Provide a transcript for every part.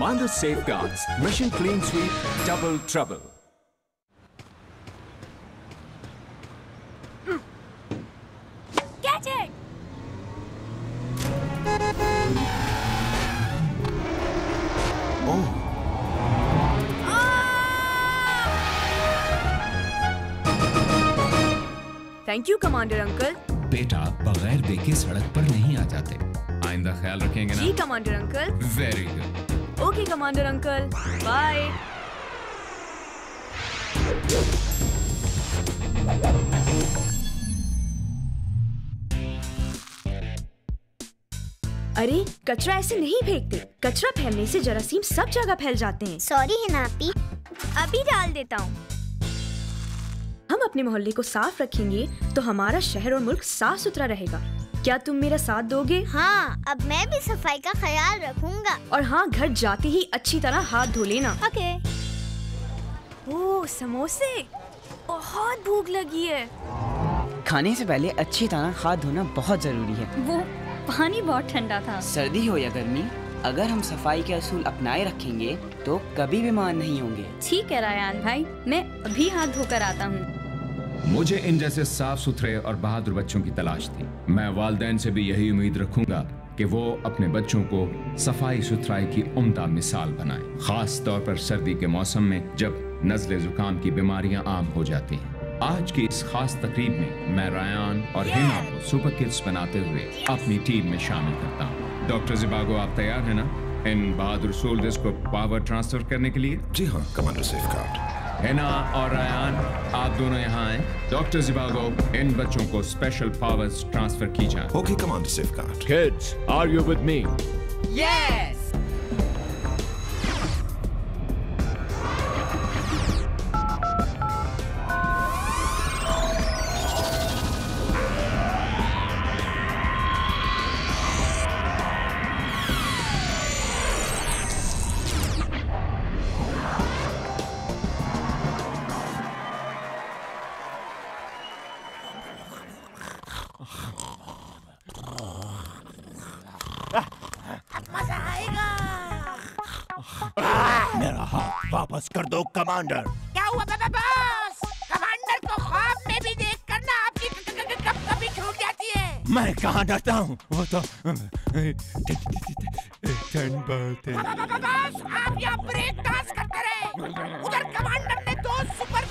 Commander Safeguards. Mission Clean Sweep. Double Trouble. Catch it! Thank you commander uncle बेटा बगैर देखे सड़क पर नहीं आ जाते आइंदा ख्याल रखेंगे ना? जी commander uncle very good okay commander uncle bye अरे कचरा ऐसे नहीं फेंकते। कचरा फैलने से जरासीम सब जगह फैल जाते हैं। सॉरी है नापी अभी डाल देता हूँ। हम अपने मोहल्ले को साफ़ रखेंगे तो हमारा शहर और मुल्क साफ़ सुथरा रहेगा। क्या तुम मेरा साथ दोगे? हाँ अब मैं भी सफ़ाई का ख्याल रखूँगा। और हाँ घर जाते ही अच्छी तरह हाथ धो लेना। ओके। ओह समोसे? बहुत भूख लगी है। खाने से पहले अच्छी तरह हाथ धोना बहुत ज़रूरी है। वो पानी बहुत ठंडा था। सर्दी हो या गर्मी अगर हम सफ़ाई के असूल अपनाए रखेंगे तो कभी बीमार नहीं होंगे। ठीक है रायान भाई मैं अभी हाथ धोकर आता हूँ। मुझे इन जैसे साफ़ सुथरे और बहादुर बच्चों की तलाश थी। मैं वालदेन से भी यही उम्मीद रखूँगा कि वो अपने बच्चों को सफ़ाई सुथराई की उम्दा मिसाल बनाए खास तौर पर सर्दी के मौसम में जब नजले जुकाम की बीमारियाँ आम हो जाती हैं। आज की इस खास तकरीब में मैं रायान और हिना को सुपर किड्स बनाते हुए अपनी टीम में शामिल करता हूँ। डॉक्टर जिबागो आप तैयार हैं ना? इन बहादुर सोल्जर्स को पावर ट्रांसफ़र करने के लिए? जी हाँ कमांडर सेफगार्ड हिना और रयान आप दोनों यहाँ आए डॉक्टर जिबागो इन बच्चों को स्पेशल पावर्स ट्रांसफ़र की जाए। Okay commander kids are you with me me? मेरा हाथ वापस कर दो कमांडर। क्या हुआ बाबा बॉस? कमांडर को ख्वाब में भी देख कर ना आपकी कब कभी छूट जाती है। मैं कहाँ डरता हूँ? वो तो ठंड बहुत है। बॉस आप यहाँ ब्रेक डांस करते रहे। उधर कमांडर ने दो सुपर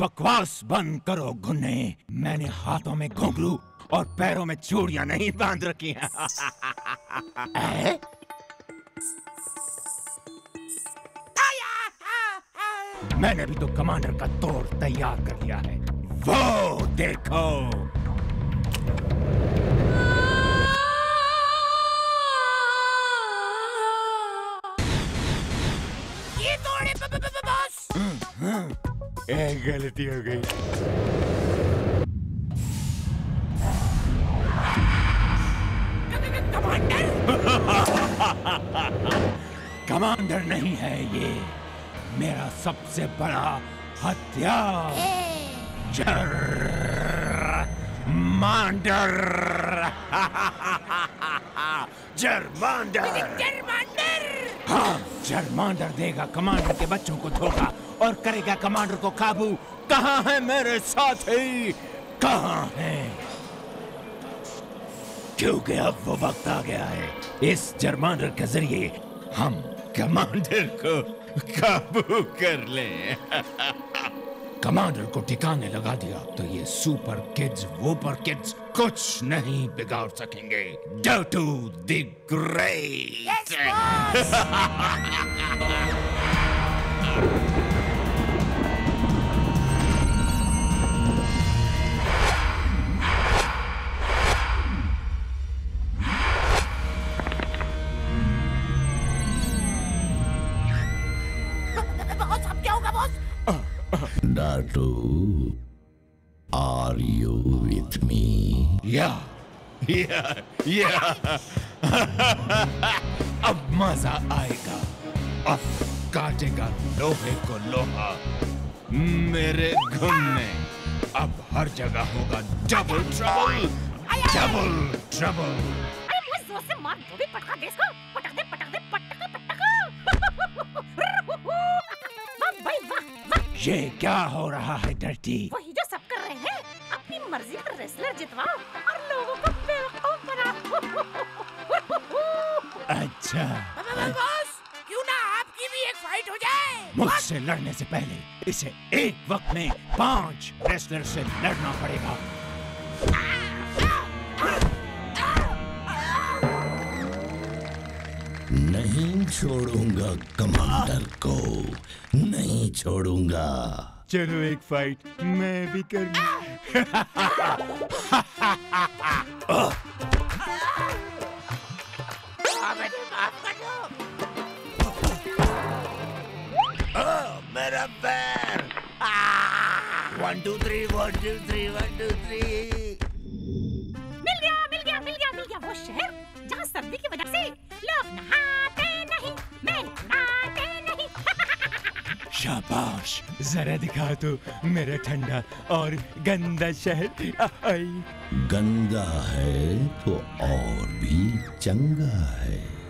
बकवास बंद करो गुन्ने। मैंने हाथों में घुंघरू और पैरों में चूड़ियाँ नहीं बाँध रखी हैं। मैंने भी तो कमांडर का तोड़ तैयार कर लिया है। वो देखो। एक गलती हो गई कमांडर कमांडर नहीं है ये मेरा सबसे बड़ा हथियार। जर्मांडर। जर्मांडर। जर्मांडर। हाँ जर्मांडर देगा कमांडर के बच्चों को धोखा। और करेगा कमांडर को काबू। कहाँ है मेरे साथी? कहाँ है? क्योंकि अब वो वक्त आ गया है इस जर्मांडर के ज़रिए हम कमांडर को काबू कर लें। कमांडर को ठिकाने लगा दिया तो ये सुपर किड्स वोपर किड्स कुछ नहीं बिगाड़ सकेंगे। Do to the great Datu, are you with me? या या या अब मज़ा आएगा। अब काटेगा लोहे को लोहा। मेरे घुमने अब हर जगह होगा डबल ट्रबल डबल ट्रबल अरे मैं ज़ोर से मार दो भी पटका दे इसको। पटक दे पटक दे पटका पटका। वाह भाई वाह। ये क्या हो रहा है डर्टी? वही जो सब कर रहे हैं। अपनी मर्ज़ी का रेसलर जितवाओ और लोगों को बेवकूफ़ बनाओ। अच्छा। बॉस क्यों ना आपकी भी एक फाइट हो जाए? मुझसे लड़ने से पहले इसे एक वक्त में पाँच रेसलर से लड़ना पड़ेगा। नहीं छोड़ूँगा कमांडर को नहीं छोड़ूँगा। चलो एक फाइट मैं भी कर मेरा पैर। One two three one two three one two three मिल गया मिल गया मिल गया मिल गया। वो शहर जहाँ सर्दी की वजह से लोग नहाते नहीं मैं नहाते नहीं। शाबाश जरा दिखा तो मेरा ठंडा और गंदा शहर। आई। गंदा है तो और भी चंगा है। हे,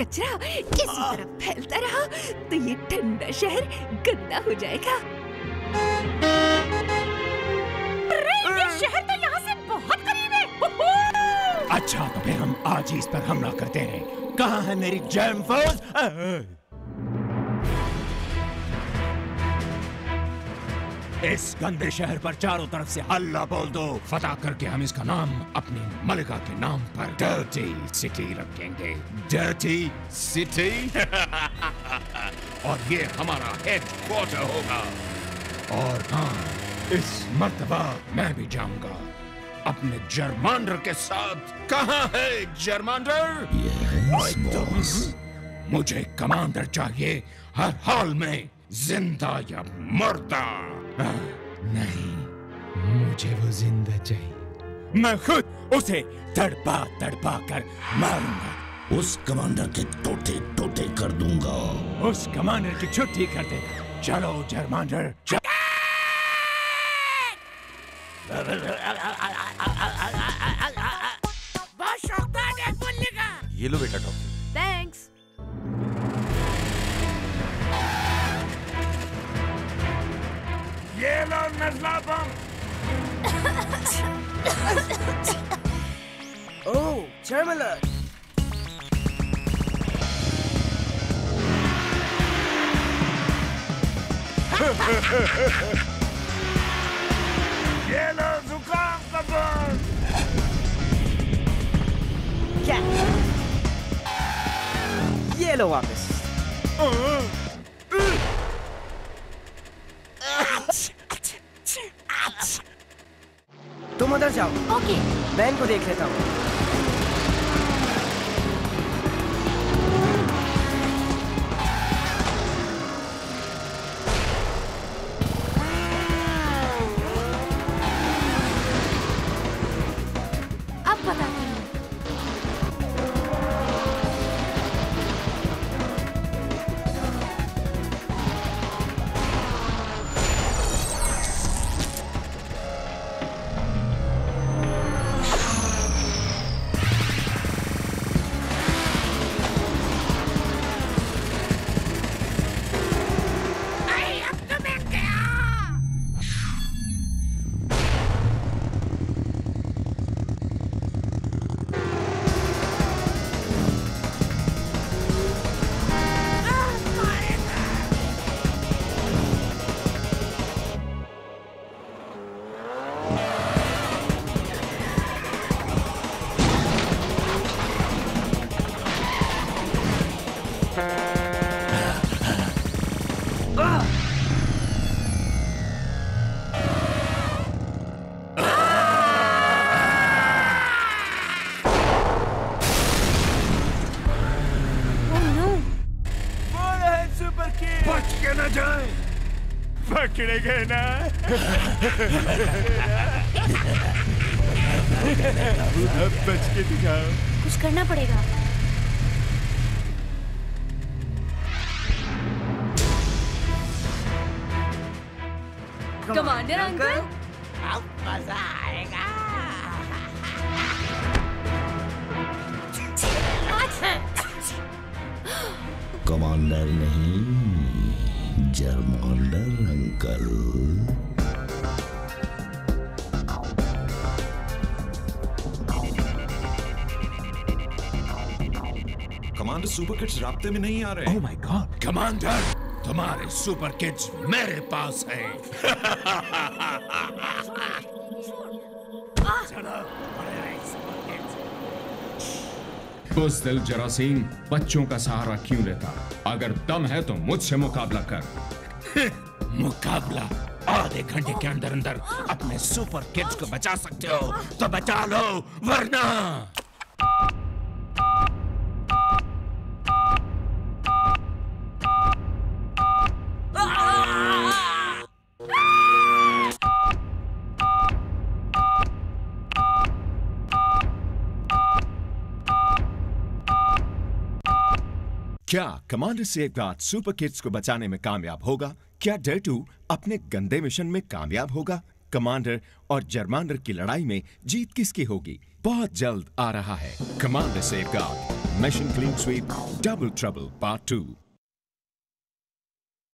कचरा किसी तरह फैलता रहा तो ये ठंडा शहर गंदा हो जाएगा। ये शहर तो यहाँ से बहुत करीब है। अच्छा तो फिर हम आज ही इस पर हमला करते हैं। कहाँ है मेरी जैम फोर्स? इस गंदे शहर पर चारों तरफ़ से हल्ला बोल दो। फतह करके हम इसका नाम अपनी मलिका के नाम पर डर्टी सिटी रखेंगे। डर्टी सिटी और ये हमारा हेड क्वार्टर होगा। और हाँ इस मर्तबा मैं भी जाऊँगा। अपने जर्मांडर के साथ। कहाँ है जर्मांडर बॉस मुझे कमांडर चाहिए। हर हाल में ज़िंदा या मरदा। नहीं मुझे वो ज़िंदा चाहिए। मैं खुद उसे तड़पा तड़पा कर मारूँगा। उस कमांडर के टोटे टोटे कर दूँगा। उस कमांडर की छुट्टी कर देगा चलो जर्मांडर चलो। है ये लो बेटा टॉफी ये लो नजला बम ओह जर्मलर ये लो जुकाम का बम क्या ये लो वापस तुम उधर जाओ ओके। बहन को देख लेता हूँ। गए ना। अब बच के दिखाओ। कुछ करना पड़ेगा। कमांडर अंकल अब मज़ा आएगा। कमांडर नहीं। अंकल कमांडर सुपर किड्स रास्ते में नहीं आ रहे ओह माय गॉड कमांडर तुम्हारे सुपर किड्स मेरे पास हैं। बुजदिल जरासीम बच्चों का सहारा क्यों लेता? अगर दम है तो मुझसे मुकाबला कर। मुकाबला? आधे घंटे के अंदर अंदर अपने सुपर किड्स को बचा सकते हो तो बचा लो, वरना! क्या कमांडर सेफगार्ड सुपर किट्स को बचाने में कामयाब होगा? क्या डेटू अपने गंदे मिशन में कामयाब होगा? कमांडर और जर्मांडर की लड़ाई में जीत किसकी होगी? बहुत जल्द आ रहा है। Commander safeguard mission clean sweep double trouble part two